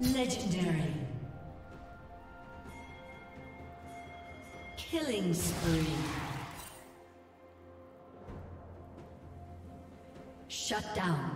Legendary. Killing spree. Shut down.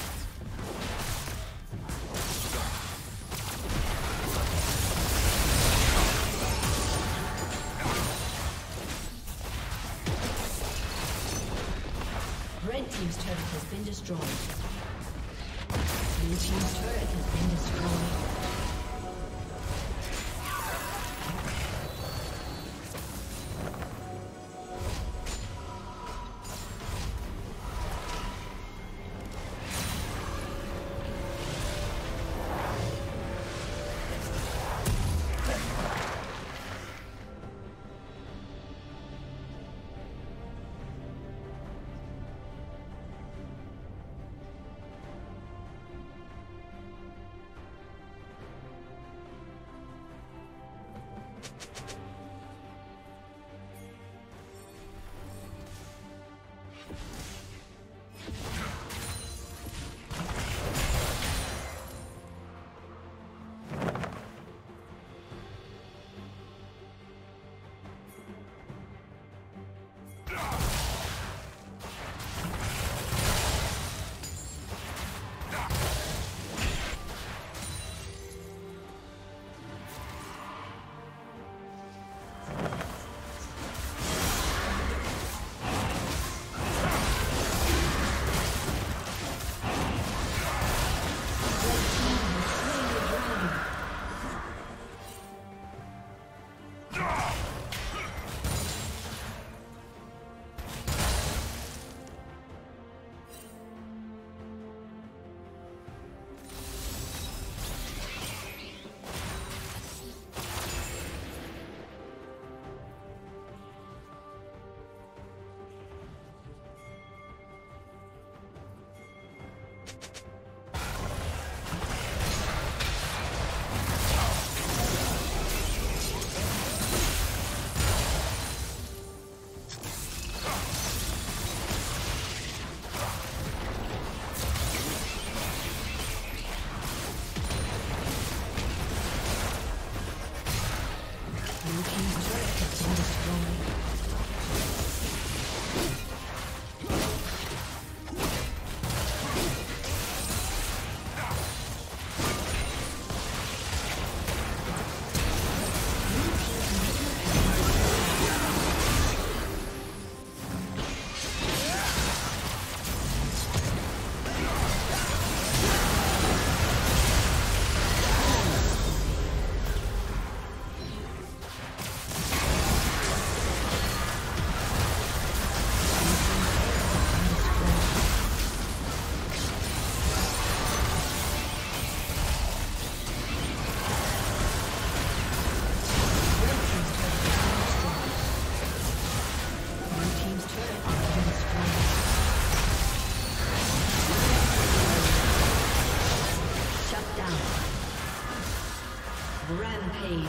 Rampage.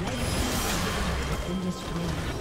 Red team has been destroyed.